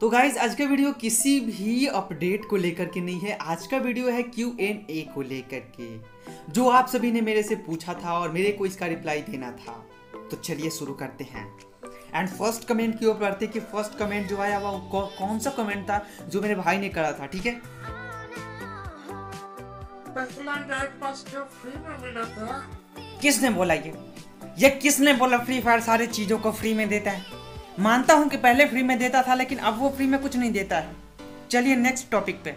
तो गाइज़ आज का वीडियो किसी भी अपडेट को लेकर के नहीं है। आज का वीडियो है क्यू एन ए को लेकर के जो आप सभी ने मेरे से पूछा था और मेरे को इसका रिप्लाई देना था। तो चलिए शुरू करते हैं। एंड फ़र्स्ट कमेंट की ओर कि फ़र्स्ट कमेंट जो आया वो कौ, कौन सा कमेंट था जो मेरे भाई ने करा था ठीक है? किसने बोला ये? ये किसने बोला फ्री फायर सारी चीज़ों को फ्री में देता है। मानता हूँ कि पहले फ्री में देता था लेकिन अब वो फ्री में कुछ नहीं देता है। चलिए नेक्स्ट टॉपिक पे।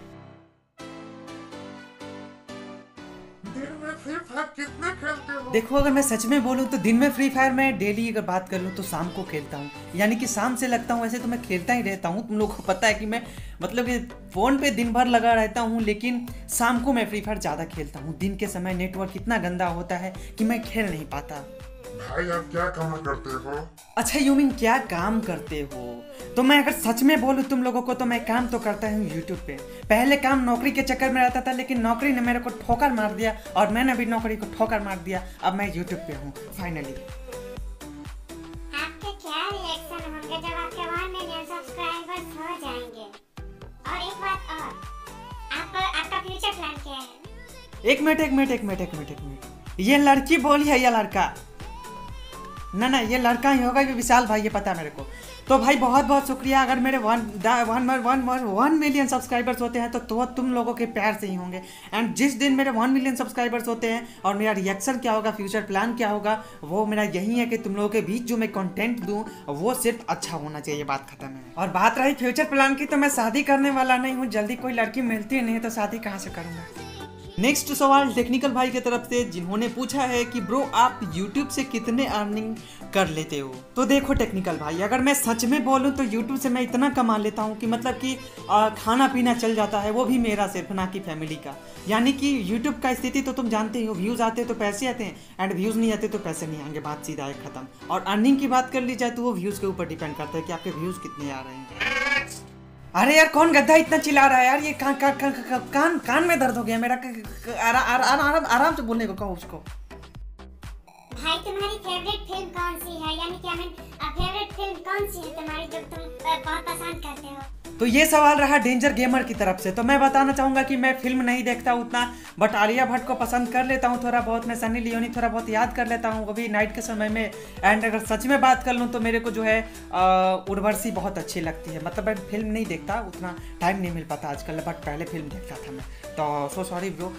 देखो अगर मैं सच में बोलूँ तो दिन में फ्री फायर मैं डेली अगर बात कर लूँ तो शाम को खेलता हूँ। यानी कि शाम से लगता हूँ वैसे तो मैं खेलता ही रहता हूँ। तुम लोगों को पता है कि मैं मतलब ये फ़ोन पे दिन भर लगा रहता हूँ लेकिन शाम को मैं फ्री फायर ज़्यादा खेलता हूँ। दिन के समय नेटवर्क इतना गंदा होता है कि मैं खेल नहीं पाता। भाई आप क्या काम करते हो? अच्छा यू मीन क्या काम करते हो? तो मैं अगर सच में बोलूँ तुम लोगों को तो मैं काम तो करता हूँ यूट्यूब पे। पहले काम नौकरी के चक्कर में रहता था लेकिन नौकरी ने मेरे को ठोकर मार दिया और मैंने भी नौकरी को ठोकर मार दिया। अब मैं यूट्यूब पे हूँ फाइनली आपके क्या रिएक्शन होंगे जब आपके 1 मिलियन सब्सक्राइबर्स हो जाएँगे? और एक बात और आप आपका फ्यूचर प्लान क्या है? एक मिनट एक मिनट एक मिनट एक मिनट एक मिनट। ये लड़की बोली है या लड़का। ना ना ये लड़का ही होगा ये विशाल भाई ये पता है मेरे को। तो भाई बहुत बहुत शुक्रिया। अगर मेरे वन वन मर one one one million subscribers होते हैं तो, तो तुम लोगों के प्यार से ही होंगे। एंड जिस दिन मेरे वन मिलियन सब्सक्राइबर्स होते हैं और मेरा रिएक्शन क्या होगा फ्यूचर प्लान क्या होगा वो मेरा यही है कि तुम लोगों के बीच जो मैं कंटेंट दूँ वो सिर्फ़ अच्छा होना चाहिए बात खत्म है। और बात रही फ्यूचर प्लान की तो मैं शादी करने वाला नहीं हूँ। जल्दी कोई लड़की मिलती नहीं तो शादी कहाँ से करूँगा? नेक्स्ट सवाल टेक्निकल भाई की तरफ़ से, जिन्होंने पूछा है कि ब्रो आप यूट्यूब से कितने अर्निंग कर लेते हो? तो देखो टेक्निकल भाई, अगर मैं सच में बोलूँ तो यूट्यूब से मैं इतना कमा लेता हूँ कि मतलब कि खाना पीना चल जाता है, वो भी मेरा सिर्फ़ ना कि फैमिली का। यानी कि यूट्यूब का स्थिति तो तुम जानते हो व्यूज़ आते तो पैसे आते हैं एंड व्यूज़ नहीं आते तो पैसे नहीं आएँगे, बात सीधा है, खत्म। और अर्निंग की बात कर ली जाए तो वो व्यूज़ के ऊपर डिपेंड करता है कि आपके व्यूज़ कितने आ रहे हैं। अरे यार कौन गद्दा इतना चिल्ला रहा है यार? ये कान कान कान कान कान, में दर्द हो गया मेरा। आराम आराम आराम आराम से बोलने को कहो उसको। भाई तुम्हारी फेवरेट फ़िल्म कौन सी है? यानी कि आई फेवरेट फ़िल्म कौन सी है तुम्हारी जो तुम बहुत पसंद करते हो? तो ये सवाल रहा डेंजर गेमर की तरफ़ से। तो मैं बताना चाहूँगा कि मैं फ़िल्म नहीं देखता उतना बट आलिया भट्ट को पसंद कर लेता हूँ थोड़ा बहुत, मैं सनी लियोनी थोड़ा बहुत याद कर लेता हूँ अभी नाइट के समय में। एंड अगर सच में बात कर लूँ तो मेरे को जो है उर्वशी बहुत अच्छी लगती है। मतलब मैं फ़िल्म नहीं देखता, उतना टाइम नहीं मिल पाता आजकल बट पहले फ़िल्म देखता था मैं। तो सो सॉरी ब्रो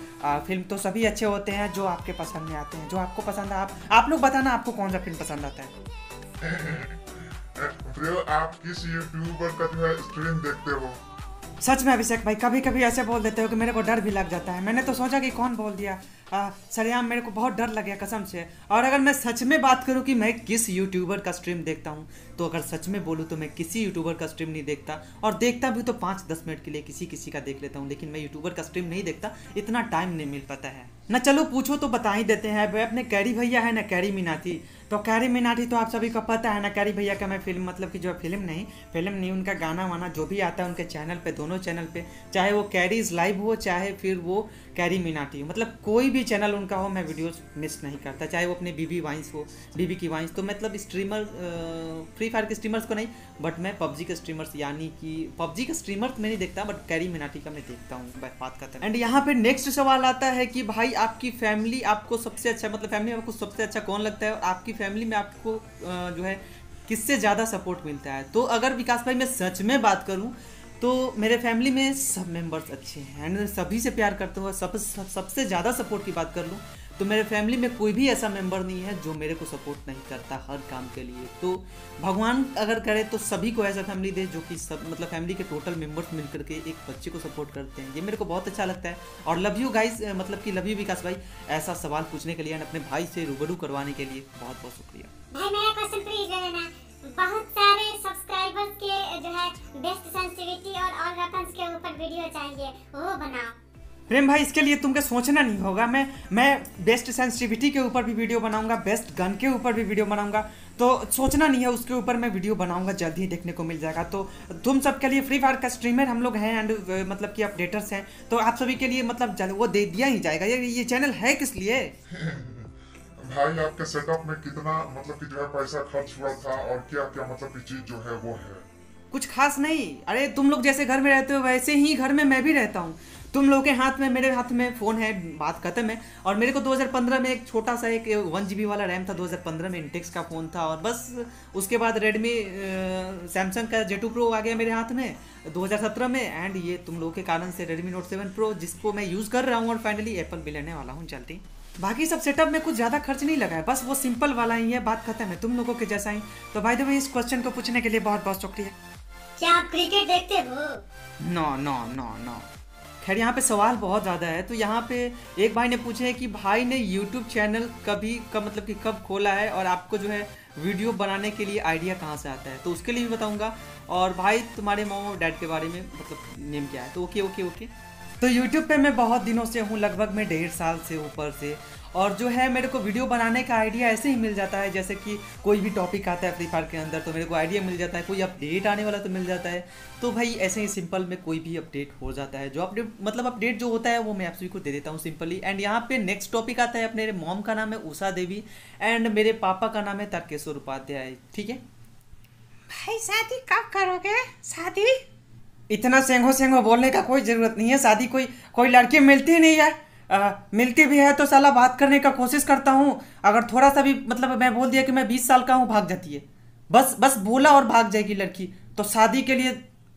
फ़िल्म तो सभी अच्छे होते हैं जो आपके पसंद में आते हैं। जो आपको पसंद है, आप आप लोग बताना आपको कौन सा फ़िल्म पसंद आता है? आप किस यूट्यूबर का जो है स्ट्रीम देखते हो? सच में अभिषेक भाई कभी कभी ऐसे बोल देते हो कि मेरे को डर भी लग जाता है। मैंने तो सोचा कि कौन बोल दिया? सरेआम मेरे को बहुत डर लग गया कसम से। और अगर मैं सच में बात करूँ कि मैं किस यूट्यूबर का स्ट्रीम देखता हूँ तो अगर सच में बोलूँ तो मैं किसी यूट्यूबर का स्ट्रीम नहीं देखता। और देखता भी तो पाँच दस मिनट के लिए किसी किसी का देख लेता हूँ लेकिन मैं यूट्यूबर का स्ट्रीम नहीं देखता इतना टाइम नहीं मिल पाता है। ना चलो पूछो तो बता ही देते हैं भाई अपने कैरी भैया है, ना कैरी मीनाथी तो कैरी मीनाथी तो आप सभी को पता है ना, कैरी भैया का मैं फ़िल्म मतलब कि जो फ़िल्म नहीं फ़िल्म नहीं, उनका गाना वाना जो भी आता है उनके चैनल पे, दोनों चैनल पे, चाहे वो कैरीज लाइव हो, चाहे फिर वो कैरी मीनाटी हो मतलब कोई भी चैनल उनका हो, मैं वीडियोस मिस नहीं करता, चाहे वो अपने बीबी वाइंस हो बीबी की वाइंस तो मतलब स्ट्रीमर फ्री फायर के स्ट्रीमर्स को नहीं बट मैं पबजी के स्ट्रीमर्स यानी कि पबजी के स्ट्रीमर्स में नहीं देखता बट कैरी मीनाटी का मैं देखता हूँ बात करता हूँ। एंड यहाँ पे नेक्स्ट सवाल आता है कि भाई आपकी फैमिली आपको सबसे अच्छा मतलब फैमिली आपको सबसे अच्छा कौन लगता है? और आपकी फैमिली में आपको जो है, किससे ज़्यादा सपोर्ट मिलता है? तो अगर विकास भाई, मैं सच में बात करूँ तो मेरे फैमिली में सब मेंबर्स अच्छे हैं। एंड सभी से प्यार करते हुए सब सबसे ज़्यादा सपोर्ट की बात कर लूँ तो मेरे फैमिली में कोई भी ऐसा मेंबर नहीं है जो मेरे को सपोर्ट नहीं करता हर काम के लिए। तो भगवान अगर करे तो सभी को ऐसा फैमिली दे, जो कि सब मतलब फैमिली के टोटल मेंबर्स मिल करके एक बच्चे को सपोर्ट करते हैं। ये मेरे को बहुत अच्छा लगता है। और लव यू गाइस मतलब कि लव यू विकास भाई, ऐसा सवाल पूछने के लिए अपने भाई से रूबरू करवाने के लिए बहुत बहुत शुक्रिया। बहुत सारे सब्सक्राइबर्स के, जो है बेस्ट सेंसिटिविटी और ऑल वेपन्स के ऊपर वीडियो चाहिए। वो बनाओ। प्रेम भाई, इसके लिए तुमको सोचना नहीं होगा। मैं मैं बेस्ट सेंसिटिविटी के ऊपर भी वीडियो बनाऊँगा बेस्ट गन के ऊपर भी वीडियो बनाऊँगा। तो सोचना नहीं है, उसके ऊपर मैं वीडियो बनाऊँगा, जल्द ही देखने को मिल जाएगा। तो तुम सबके लिए फ्री फायर का स्ट्रीमर हम लोग हैं एंड मतलब कि अपडेटर्स हैं। तो आप सभी के लिए मतलब वो दे दिया ही जाएगा। ये ये चैनल है किस लिए? भाई, आपके सेटअप में कितना मतलब कि जो है पैसा खर्च हुआ था और क्या क्या मतलब की चीज़ जो है वो है। कुछ खास नहीं। अरे, तुम लोग जैसे घर में रहते हो, वैसे ही घर में मैं भी रहता हूँ। तुम लोगों के हाथ में, मेरे हाथ में फ़ोन है, बात खत्म है। और मेरे को 2015 में एक छोटा सा एक वन जीबी वाला रैम था 2015 में इंटेक्स का फ़ोन था। और बस, उसके बाद रेडमी सैमसंग का जे टू प्रो आ गया मेरे हाथ में 2017 में। एंड ये तुम लोगों के कारण से रेडमी नोट सेवन प्रो जिसको मैं यूज़ कर रहा हूँ और फाइनली एप्पल भी लेने वाला हूँ जल्दी। बाकी सब सेटअप में कुछ ज़्यादा खर्च नहीं लगा है। बस वो सिंपल वाला ही है, बात खत्म है। तुम लोगों के जैसा ही। तो भाई द इस क्वेश्चन को पूछने के लिए बहुत बहुत शुक्रिया। क्या आप क्रिकेट देखते हो? नो नो नो नो खैर, यहाँ पे सवाल बहुत ज़्यादा है तो यहाँ पे एक भाई ने पूछे है कि भाई ने यूट्यूब चैनल कभी कब मतलब कि कब खोला है और आपको जो है वीडियो बनाने के लिए आइडिया कहाँ से आता है? तो उसके लिए भी बताऊँगा। और भाई, तुम्हारे मॉम और डैड के बारे में मतलब नेम क्या है? तो ओके ओके ओके तो यूट्यूब पे मैं बहुत दिनों से हूँ, लगभग मैं डेढ़ साल से ऊपर से। और जो है मेरे को वीडियो बनाने का आइडिया ऐसे ही मिल जाता है जैसे कि कोई भी टॉपिक आता है फ्री फायर के अंदर तो मेरे को आइडिया मिल जाता है कोई अपडेट आने वाला तो मिल जाता है। तो भाई ऐसे ही सिंपल में कोई भी अपडेट हो जाता है जो अपडेट मतलब अपडेट जो होता है वो मैं आप सभी को दे देता हूँ सिंपली एंड यहाँ पे नेक्स्ट टॉपिक आता है अपने मॉम का नाम है उषा देवी एंड मेरे पापा का नाम है तर्केश्वर उपाध्याय ठीक है? भाई शादी कब करोगे? शादी? इतना सेंगो सेंगो बोलने का कोई ज़रूरत नहीं है शादी कोई कोई लड़की मिलती नहीं है। आ, मिलती भी है तो साला बात करने का कोशिश करता हूँ। अगर थोड़ा सा भी मतलब मैं बोल दिया कि मैं बीस साल का हूँ भाग जाती है। बस बस बोला और भाग जाएगी लड़की। तो शादी के लिए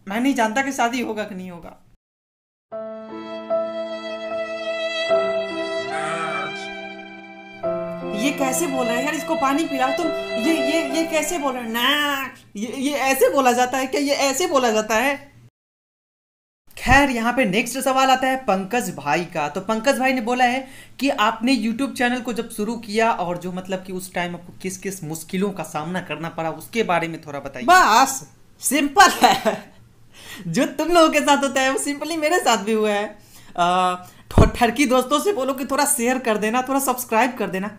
मैं नहीं जानता कि शादी होगा कि नहीं होगा। ये कैसे बोल रहा है? यार इसको पानी पिलाओ तुम। ये ये ये कैसे बोल रहा है? ना ये ये ऐसे बोला जाता है क्या? ये ऐसे बोला जाता है? खैर, यहाँ पे नेक्स्ट सवाल आता है पंकज भाई का। तो पंकज भाई ने बोला है कि आपने यूट्यूब चैनल को जब शुरू किया और जो मतलब कि उस टाइम आपको किस किस मुश्किलों का सामना करना पड़ा, उसके बारे में थोड़ा बताइए। बस सिंपल है। जो तुम लोगों के साथ होता है, वो सिंपली मेरे साथ भी हुआ है। ठरकी दोस्तों से बोलो कि थोड़ा शेयर कर देना, थोड़ा सब्सक्राइब कर देना।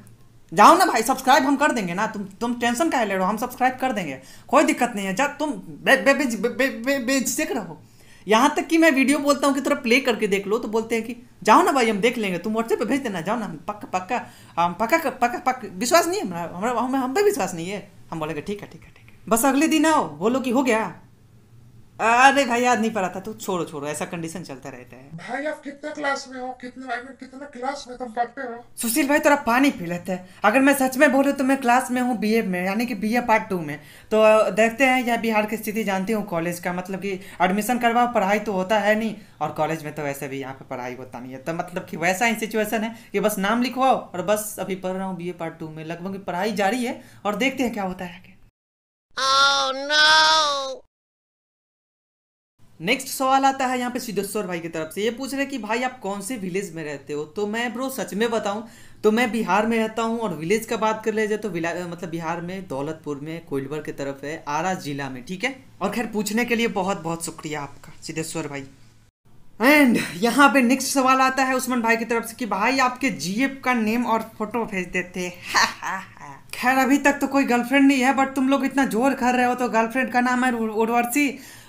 जाओ ना भाई सब्सक्राइब हम कर देंगे ना। तुम तुम टेंशन का ले रहे हो? हम सब्सक्राइब कर देंगे। कोई दिक्कत नहीं है। जा, तुम बेझिझक रहो। यहाँ तक कि मैं वीडियो बोलता हूँ कि थोड़ा प्ले करके देख लो तो बोलते हैं कि, जाओ ना भाई, हम देख लेंगे, तुम व्हाट्सएप पे भेज देना, जाओ ना पक्का पक्का, हम पक्का पक्का पक्का, विश्वास नहीं है हमारा हमें, हम विश्वास नहीं है। हम बोलेंगे, ठीक है ठीक है ठीक है। बस अगले दिन आओ, बोलो कि हो गया। अरे भाई याद नहीं पड़ा था। तो छोड़ो छोड़ो ऐसा कंडीशन चलता रहता है। भाई आप कितने क्लास में हो? कितने कितने क्लास में तुम पढ़ते हो? सुशील भाई थोड़ा पानी पी लेते हैं। अगर मैं सच में बोलूँ तो मैं क्लास में हूँ बीए में यानी कि बीए पार्ट टू में। तो देखते हैं यह बिहार की स्थिति जानती हूँ कॉलेज का। मतलब कि एडमिशन करवाओ पढ़ाई तो होता है नहीं। और कॉलेज में तो वैसे भी यहाँ पे पढ़ाई होता नहीं है। तो मतलब कि वैसा ही सिचुएशन है कि बस नाम लिखवाओ और बस अभी पढ़ रहा हूँ बी पार्ट टू में। लगभग पढ़ाई जारी है और देखते हैं क्या होता है आगे। Oh no! नेक्स्ट सवाल आता है यहाँ पे सिद्धेश्वर भाई की तरफ़ से। ये पूछ रहे कि भाई आप कौन से विलेज में रहते हो? तो मैं ब्रो सच में बताऊँ तो मैं बिहार में रहता हूँ और विलेज का बात कर ले जाए तो मतलब बिहार में, दौलतपुर में, कोइलवर की तरफ़ है, आरा जिला में, ठीक है? और खैर, पूछने के लिए बहुत बहुत शुक्रिया आपका, सिद्धेश्वर भाई। एंड यहाँ पे नेक्स्ट सवाल आता है उस्मान भाई की तरफ़ से कि भाई आपके जीएफ का नेम और फ़ोटो भेज देते खैर, अभी तक तो कोई गर्लफ्रेंड नहीं है बट तुम लोग इतना ज़ोर कर रहे हो तो गर्लफ्रेंड का नाम है उर्वशी।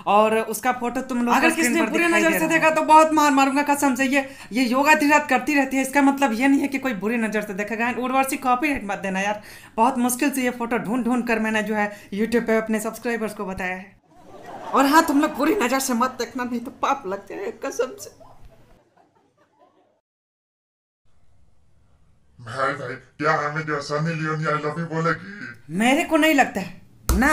और उसका फ़ोटो तुम लोग अगर किसने बुरे नज़र से देखा तो बहुत मार मारूँगा कसम से। ये ये योगा दिन रात करती रहती है इसका मतलब ये नहीं है कि कोई बुरी नज़र से देखेगा। उर्वशी कॉपी रेट मत देना यार। बहुत मुश्किल से ये फ़ोटो ढूंढ ढूंढ कर मैंने जो है यूट्यूब पे अपने सब्सक्राइबर्स को बताया है। और हाँ तुम लोग बुरी नज़र से मत देखना नहीं तो पाप लग जाए कसम से। भाई भाई क्या हमें जो Sunny Leone I love you बोलेगी? मेरे को नहीं लगता है। ना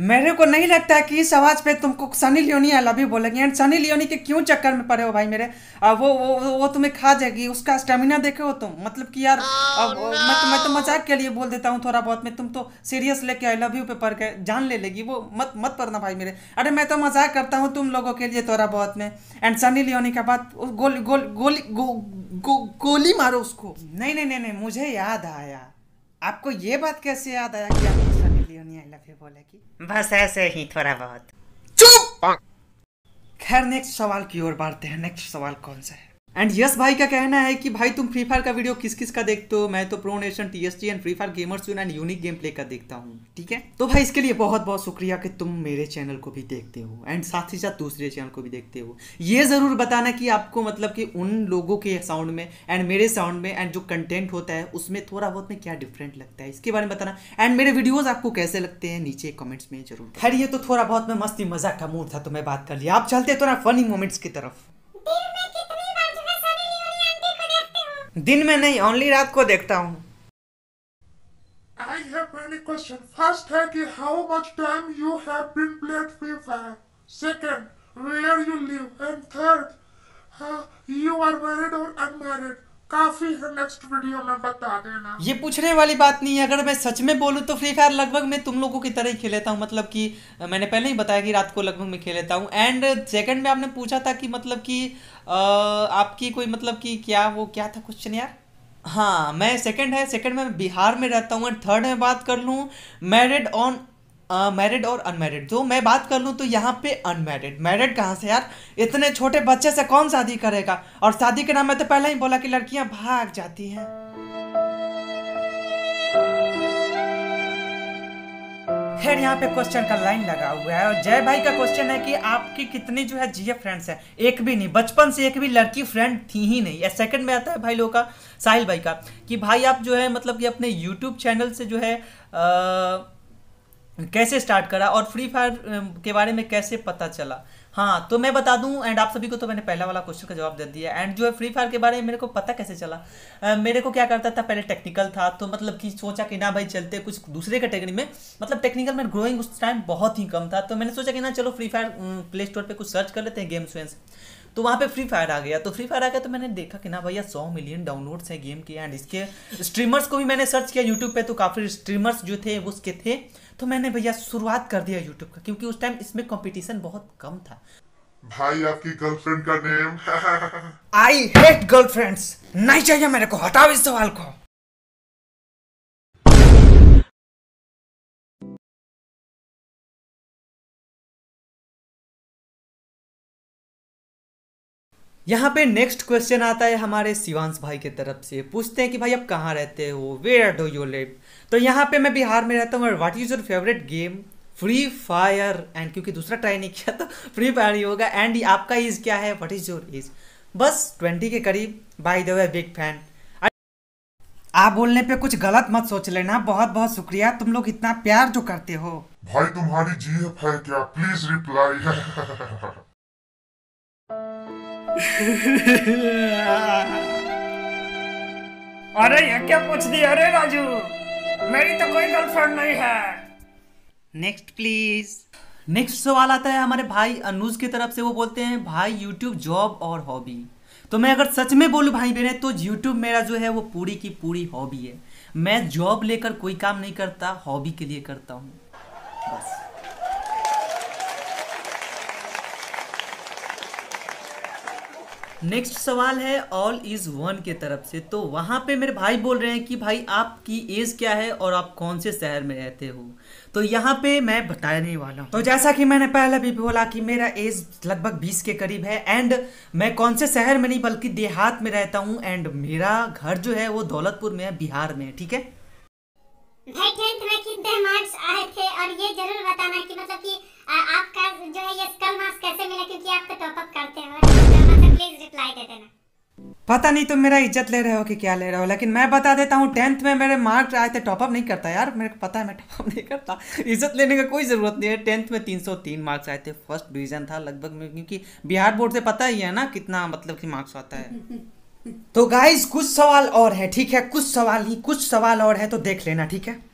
मेरे को नहीं लगता है कि इस आवाज़ पे तुमको Sunny Leone I love you बोलेंगे। एंड सनी लियोनी के क्यों चक्कर में पड़े हो भाई मेरे? आ, वो, वो वो तुम्हें खा जाएगी उसका स्टेमिना देखे हो तुम। मतलब कि यार oh, no. मैं तो मैं तो मज़ाक के लिए बोल देता हूँ थोड़ा बहुत। मैं तुम तो सीरियस लेके आई लव यू पे पढ़ के जान ले लेगी। वो मत मत पढ़ना भाई मेरे। अरे मैं तो मज़ाक करता हूँ तुम लोगों के लिए थोड़ा बहुत में। एंड सनी लियोनी का बात गोली गोली गोली गोली मारो उसको। नहीं नहीं नहीं नहीं मुझे याद आया। आपको ये बात कैसे याद आया कि आप लियोनी आई लव यू बोलेगी बस ऐसे ही थोड़ा बहुत। चुप! खैर नेक्स्ट सवाल की ओर बढ़ते हैं। नेक्स्ट सवाल कौन सा है? एंड यस भाई का कहना है कि भाई तुम फ्री फायर का वीडियो किस किस का देखते हो? मैं तो pro nation T and free fire gamers यून एंड यूनिक गेम प्ले का देखता हूँ, ठीक है? तो भाई इसके लिए बहुत बहुत शुक्रिया कि तुम मेरे चैनल को भी देखते हो एंड साथ ही साथ दूसरे चैनल को भी देखते हो। ये ज़रूर बताना कि आपको मतलब कि उन लोगों के साउंड में एंड मेरे साउंड में एंड जो कंटेंट होता है, उसमें थोड़ा बहुत में क्या डिफरेंट लगता है, इसके बारे में बताना। एंड मेरे वीडियोज़ आपको कैसे लगते हैं, नीचे कमेंट्स में ज़रूर खैर, ये तो थोड़ा बहुत में मस्ती मज़ाक का मूड था तो मैं बात कर लिया। आप चलते थोड़ा फनी मोमेंट्स की तरफ़। दिन में नहीं ओनली रात को देखता हूँ है Second, where you live? And third, uh, you are married or unmarried? काफ़ी है नेक्स्ट वीडियो में बता देना। ये पूछने वाली बात नहीं है, अगर मैं सच में बोलूँ तो फ्री फायर लगभग मैं तुम लोगों की तरह ही खेलेता हूँ मतलब कि मैंने पहले ही बताया कि रात को लगभग मैं खेलेता हूँ। एंड सेकंड में आपने पूछा था कि मतलब कि आपकी कोई मतलब कि क्या वो, क्या था क्वेश्चन यार? हाँ मैं सेकंड है सेकंड में बिहार में रहता हूँ एंड थर्ड में बात कर लूँ मैरिड ऑन मैरिड और अनमैरिड तो मैं बात कर लूँ तो यहाँ पे अनमैरिड मैरिड कहाँ से यार? इतने छोटे बच्चे से कौन शादी करेगा? और शादी के नाम में तो पहले ही बोला कि लड़कियाँ भाग जाती हैं। खैर यहाँ पे क्वेश्चन का लाइन लगा हुआ है और जय भाई का क्वेश्चन है कि आपकी कितनी जो है जीए फ्रेंड्स है? एक भी नहीं बचपन से एक भी लड़की फ्रेंड थी ही नहीं। सेकंड में आता है भाई लोगों का साहिल भाई का कि भाई आप जो है मतलब कि अपने यूट्यूब चैनल से जो है अ, कैसे स्टार्ट करा और फ्री फायर के बारे में कैसे पता चला? हाँ तो मैं बता दूँ एंड आप सभी को तो मैंने पहला वाला क्वेश्चन का जवाब दे दिया। एंड जो है फ्री फायर के बारे में मेरे को पता कैसे चला? अ, मेरे को क्या करता था? पहले टेक्निकल था तो मतलब कि सोचा कि ना भाई चलते कुछ दूसरे कैटेगरी में। मतलब टेक्निकल में ग्रोइंग उस टाइम बहुत ही कम था तो मैंने सोचा कि ना चलो फ्री फायर प्ले स्टोर पर कुछ सर्च कर लेते हैं गेम्स वेम्स तो वहाँ पे फ्री फायर आ गया। तो फ्री फायर आ गया तो मैंने देखा कि ना भैया सौ मिलियन डाउनलोड्स हैं गेम के एंड इसके स्ट्रीमर्स को भी मैंने सर्च किया यूट्यूब पे तो काफ़ी स्ट्रीमर्स जो थे उसके थे। तो मैंने भैया शुरुआत कर दिया यूट्यूब का क्योंकि उस टाइम इसमें कंपटीशन बहुत कम था। भाई आपकी गर्लफ्रेंड का नेम आई हेट गर्लफ्रेंड्स नहीं चाहिए मेरे को हटाओ इस सवाल को। यहाँ पे नेक्स्ट क्वेश्चन आता है हमारे शिवांश भाई की तरफ़ से। पूछते हैं कि भाई, आप कहाँ रहते हो? वेयर डू यू लिव तो यहाँ पे मैं बिहार में रहता हूँ what is your favourite game free fire and क्योंकि दूसरा ट्राई नहीं किया तो फ्री फायर ही होगा। एंड आपका एज क्या है? व्हाट इज़ योर एज बस ट्वेंटी के करीब। By the way big fan आप बोलने पे कुछ गलत मत सोच लेना। बहुत बहुत शुक्रिया। तुम लोग इतना प्यार जो करते हो। भाई, तुम्हारी जीएफ है क्या? प्लीज़ रिप्लाई अरे, ये क्या पूछ दिया? अरे, राजू, मेरी तो कोई गर्लफ्रेंड नहीं है। नेक्स्ट प्लीज़ नेक्स्ट सवाल आता है हमारे भाई अनुज की तरफ़ से। वो बोलते हैं, भाई यूट्यूब जॉब और हॉबी तो मैं अगर सच में बोलूँ भाई मेरे तो यूट्यूब मेरा जो है, वो पूरी की पूरी हॉबी है। मैं जॉब लेकर कोई काम नहीं करता हॉबी के लिए करता हूँ। बस। नेक्स्ट सवाल है ऑल इज़ वन के तरफ़ से। तो वहाँ पे मेरे भाई बोल रहे हैं कि भाई आपकी एज क्या है और आप कौन से शहर में रहते हो? तो यहाँ पे मैं बताने वाला हूँ। तो जैसा कि मैंने पहले भी बोला कि मेरा एज लगभग 20 के करीब है एंड मैं कौन से शहर में नहीं, बल्कि देहात में रहता हूँ एंड मेरा घर जो है वो दौलतपुर में है, बिहार में है, ठीक है? भाई मार्क्स आए थे? और ये ज़रूर बताना कि मतलब कि आपका जो है ये स्कल मार्क्स कैसे मिला? क्योंकि आप तो टॉप अप करते हो प्लीज़ रिप्लाई दे देना। पता नहीं तुम मेरा इज़्ज़त ले रहे हो कि क्या ले रहे हो, लेकिन मैं बता देता हूँ टेंथ में मेरे मार्क्स आए थे टॉपअप नहीं करता यार, मेरे को पता है मैं टॉपअप नहीं करता। इज़्ज़त लेने का कोई ज़रूरत नहीं है टेंथ में 303 मार्क्स आए थे फ़र्स्ट डिवीज़न था लगभग, क्योंकि बिहार बोर्ड से पता ही है ना कितना मतलब कि मार्क्स आता है। तो गाइज़ कुछ सवाल और है, ठीक है? कुछ सवाल ही, कुछ सवाल और है तो देख लेना, ठीक है?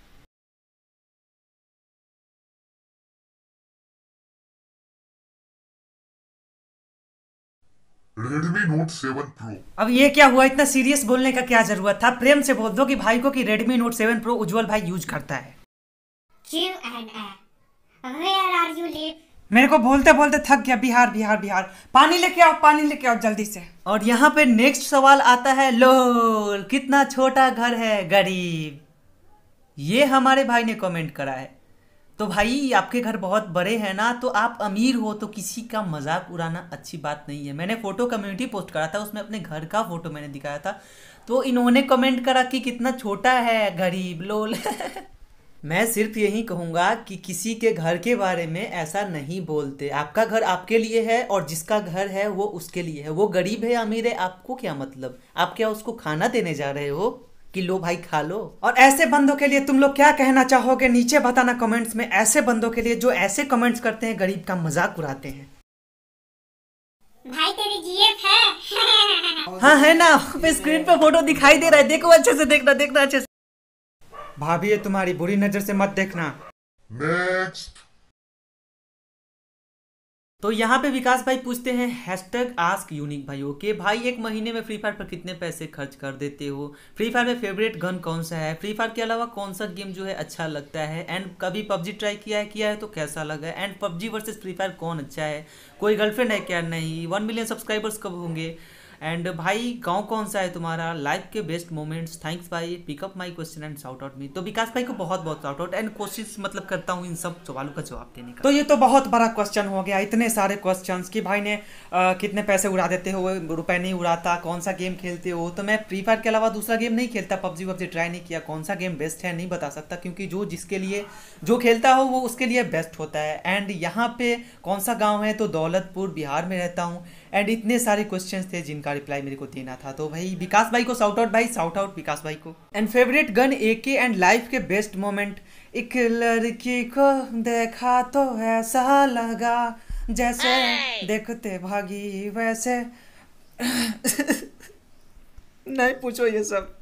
नोट सेवन प्रो अब ये क्या हुआ? इतना सीरियस बोलने का क्या ज़रूरत था? प्रेम से बोल दो कि भाई को कि Redmi Note seven Pro Ujjwal भाई यूज़ करता है। Q and A. Where are you live? मेरे को बोलते बोलते थक गया। बिहार बिहार बिहार। पानी लेके आओ पानी लेके आओ जल्दी से। और यहाँ पे नेक्स्ट सवाल आता है लोल कितना छोटा घर है गरीब? ये हमारे भाई ने कमेंट करा है। तो भाई, आपके घर बहुत बड़े हैं ना तो आप अमीर हो तो किसी का मज़ाक उड़ाना अच्छी बात नहीं है। मैंने फ़ोटो कम्युनिटी पोस्ट करा था, उसमें अपने घर का फ़ोटो मैंने दिखाया था। तो इन्होंने कमेंट करा कि कितना छोटा है, गरीब, लोल। मैं सिर्फ़ यही कहूँगा कि किसी के घर के बारे में ऐसा नहीं बोलते। आपका घर आपके लिए है और जिसका घर है, वो उसके लिए है। वो गरीब है, अमीर है, आपको क्या मतलब? आप क्या उसको खाना देने जा रहे हो? कि लो भाई खा लो। और ऐसे बंदों के लिए तुम लोग क्या कहना चाहोगे? नीचे बताना कमेंट्स में ऐसे बंदों के लिए जो ऐसे कमेंट्स करते हैं गरीब का मज़ाक उड़ाते हैं। भाई तेरी जीएफ है? हाँ है ना। स्क्रीन पे फ़ोटो दिखाई दे रहा है। देखो अच्छे से देखना देखना अच्छे से। भाभी ये तुम्हारी बुरी नज़र से मत देखना। Next. तो यहाँ पे विकास भाई पूछते हैं हैशटैग आस्क यूनिक भाई ओके भाई, एक महीने में फ्री फायर पर कितने पैसे खर्च कर देते हो? फ्री फायर में फेवरेट गन कौन सा है? फ्री फायर के अलावा कौन सा गेम जो है अच्छा लगता है? एंड कभी पबजी ट्राई किया है किया है तो कैसा लगा? And PUBG versus free fire कौन अच्छा है? कोई गर्लफ्रेंड है क्या? नहीं। वन मिलियन सब्सक्राइबर्स कब होंगे? एंड भाई गाँव कौन सा है तुम्हारा? लाइफ के बेस्ट मोमेंट्स थैंक्स भाई. Pick up my question and shout out me तो विकास भाई को बहुत बहुत शाउट आउट एंड कोशिश मतलब करता हूँ इन सब सवालों का जवाब देने का। तो ये तो बहुत बड़ा क्वेश्चन हो गया। इतने सारे क्वेश्चन कि भाई ने अ, कितने पैसे उड़ा देते हो रुपए नहीं उड़ाता कौन सा गेम खेलते हो? तो मैं फ्री फायर के अलावा दूसरा गेम नहीं खेलता। पबजी वबजी ट्राई नहीं किया। कौन सा गेम बेस्ट है नहीं बता सकता। क्योंकि जो जिसके लिए जो खेलता हो वो उसके लिए बेस्ट होता है। एंड यहाँ पे कौन सा गाँव है? तो दौलतपुर बिहार में रहता हूँ। एंड इतने सारे क्वेश्चन थे जिनका रिप्लाई मेरे को देना था। तो भाई विकास भाई को साउट आउट भाई साउट आउट विकास भाई को। And favourite gun A K and life के बेस्ट मोमेंट एक लड़की को देखा तो ऐसा लगा जैसे देखते भागी वैसे। नहीं पूछो ये सब।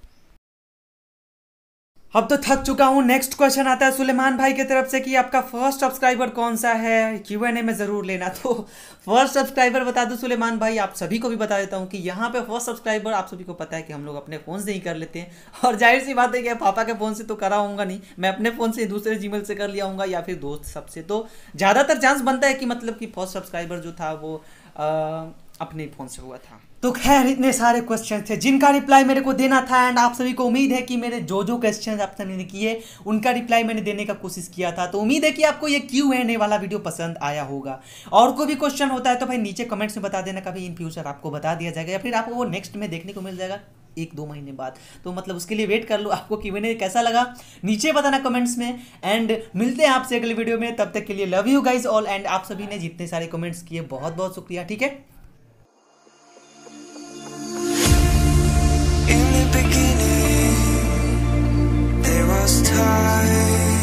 अब तो थक चुका हूँ। नेक्स्ट क्वेश्चन आता है सुलेमान भाई की तरफ़ से कि आपका फ़र्स्ट सब्सक्राइबर कौन सा है? क्यू एन ए में ज़रूर लेना। तो फ़र्स्ट सब्सक्राइबर बता दो सुलेमान भाई, आप सभी को भी बता देता हूँ कि यहाँ पे फ़र्स्ट सब्सक्राइबर आप सभी को पता है कि हम लोग अपने फ़ोन से ही कर लेते हैं। और ज़ाहिर सी बात है कि पापा के फ़ोन से तो करा होऊँगा नहीं। मैं अपने फ़ोन से दूसरे जीमेल से कर लिया हूँगा या फिर दोस्त सबसे। तो ज़्यादातर चांस बनता है कि मतलब कि फ़र्स्ट सब्सक्राइबर जो था वो अपने फ़ोन से हुआ था। तो खैर, इतने सारे क्वेश्चन थे। जिनका रिप्लाई मेरे को देना था एंड आप सभी को उम्मीद है कि मेरे जो जो क्वेश्चन आप सभी ने किए, उनका रिप्लाई मैंने देने का कोशिश किया था। तो उम्मीद है कि आपको ये क्यू एन ए वाला वीडियो पसंद आया होगा। और कोई भी क्वेश्चन होता है तो भाई नीचे कमेंट्स में बता देना, कभी इन फ्यूचर आपको बता दिया जाएगा, या फिर आपको वो नेक्स्ट में देखने को मिल जाएगा, एक दो महीने बाद। तो मतलब उसके लिए वेट कर लो, आपको कि मैंने कैसा लगा, नीचे बताना कमेंट्स में। एंड मिलते हैं आपसे अगले वीडियो में, तब तक के लिए love you guys all and आप सभी ने जितने सारे कमेंट्स किए बहुत बहुत शुक्रिया, ठीक है? lost time.